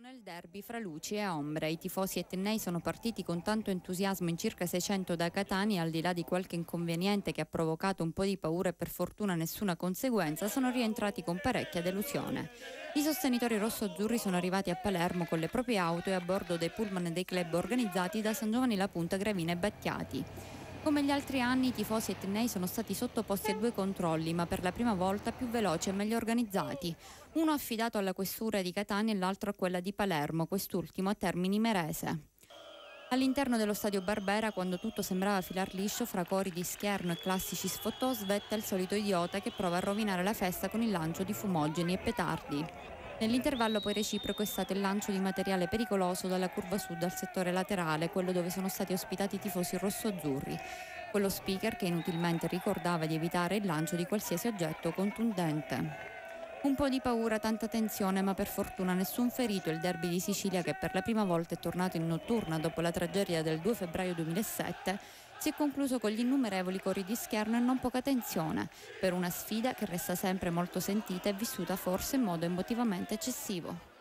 nel derby fra luci e ombre. I tifosi etnei sono partiti con tanto entusiasmo in circa 600 da Catania, al di là di qualche inconveniente che ha provocato un po' di paura e per fortuna nessuna conseguenza, sono rientrati con parecchia delusione. I sostenitori rosso-azzurri sono arrivati a Palermo con le proprie auto e a bordo dei pullman dei club organizzati da San Giovanni La Punta, Gravina e Battiati. Come gli altri anni, i tifosi etnei sono stati sottoposti a due controlli, ma per la prima volta più veloci e meglio organizzati. Uno affidato alla questura di Catania e l'altro a quella di Palermo, quest'ultimo a Termini Merese. All'interno dello stadio Barbera, quando tutto sembrava filar liscio, fra cori di scherno e classici sfottò, svetta il solito idiota che prova a rovinare la festa con il lancio di fumogeni e petardi. Nell'intervallo poi reciproco è stato il lancio di materiale pericoloso dalla curva sud al settore laterale, quello dove sono stati ospitati i tifosi rosso-azzurri. Quello speaker che inutilmente ricordava di evitare il lancio di qualsiasi oggetto contundente. Un po' di paura, tanta tensione, ma per fortuna nessun ferito. Il derby di Sicilia, che per la prima volta è tornato in notturna dopo la tragedia del 2 febbraio 2007, si è concluso con gli innumerevoli cori di scherno e non poca tensione, per una sfida che resta sempre molto sentita e vissuta forse in modo emotivamente eccessivo.